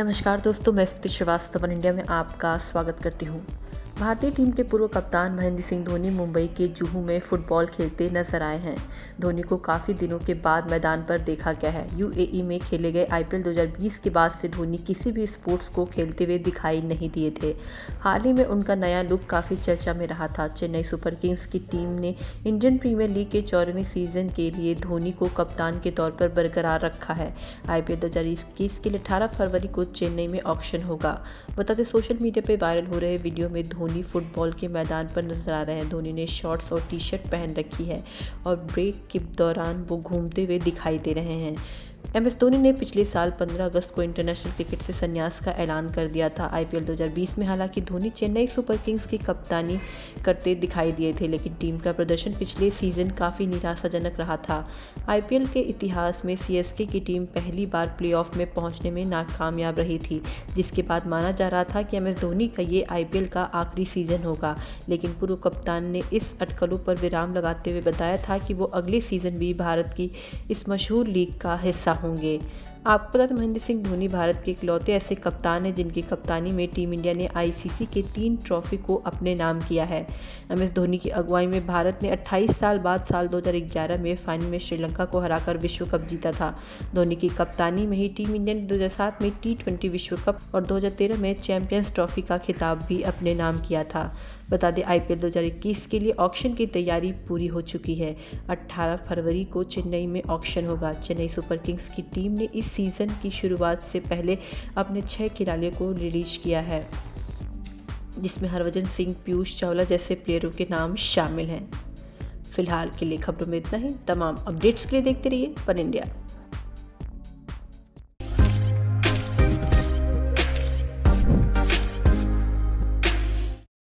नमस्कार दोस्तों मैं स्थिति श्रीवास्तव इंडिया में आपका स्वागत करती हूँ। भारतीय टीम के पूर्व कप्तान महेंद्र सिंह धोनी मुंबई के जुहू में फुटबॉल खेलते नज़र आए हैं। धोनी को काफ़ी दिनों के बाद मैदान पर देखा गया है। यूएई में खेले गए आईपीएल 2020 के बाद से धोनी किसी भी स्पोर्ट्स को खेलते हुए दिखाई नहीं दिए थे। हाल ही में उनका नया लुक काफ़ी चर्चा में रहा था। चेन्नई सुपर किंग्स की टीम ने इंडियन प्रीमियर लीग के चौदहवें सीज़न के लिए धोनी को कप्तान के तौर पर बरकरार रखा है। आईपीएल 2021 के लिए 18 फरवरी को चेन्नई में ऑप्शन होगा। बताते सोशल मीडिया पर वायरल हो रहे वीडियो में धोनी धोनी फुटबॉल के मैदान पर नज़र आ रहे हैं। धोनी ने शॉर्ट्स और टी शर्ट पहन रखी है और ब्रेक के दौरान वो घूमते हुए दिखाई दे रहे हैं। एम एस धोनी ने पिछले साल 15 अगस्त को इंटरनेशनल क्रिकेट से संन्यास का ऐलान कर दिया था। आईपीएल 2020 में हालाँकि धोनी चेन्नई सुपर किंग्स की कप्तानी करते दिखाई दिए थे, लेकिन टीम का प्रदर्शन पिछले सीज़न काफ़ी निराशाजनक रहा था। आईपीएल के इतिहास में सीएसके की टीम पहली बार प्लेऑफ में पहुँचने में नाकामयाब रही थी, जिसके बाद माना जा रहा था कि एम धोनी का ये आई का आखिरी सीज़न होगा। लेकिन पूर्व कप्तान ने इस अटकलों पर विराम लगाते हुए बताया था कि वो अगले सीज़न भी भारत की इस मशहूर लीग का हिस्सा होंगे आपको बता महेंद्र सिंह धोनी भारत के इकलौते ऐसे कप्तान हैं जिनकी कप्तानी में टीम इंडिया ने आईसीसी के तीन ट्रॉफी को अपने नाम किया है। एम एस धोनी की अगुवाई में भारत ने 28 साल बाद साल 2011 में फाइनल में श्रीलंका को हराकर विश्व कप जीता था। धोनी की कप्तानी में ही टीम इंडिया ने 2007 में टी विश्व कप और 2013 में चैंपियंस ट्रॉफी का खिताब भी अपने नाम किया था। बता दें आईपीएल 2021 के लिए ऑक्शन की तैयारी पूरी हो चुकी है। 18 फरवरी को चेन्नई में ऑक्शन होगा। चेन्नई सुपर किंग्स की टीम ने इस सीज़न की शुरुआत से पहले अपने छह खिलाड़ियों को रिलीज़ किया है, जिसमें हरभजन सिंह, पीयूष चावला जैसे प्लेयरों के नाम शामिल हैं। फ़िलहाल के लिए खबरों में इतना ही। तमाम अपडेट्स के लिए देखते रहिए पन इंडिया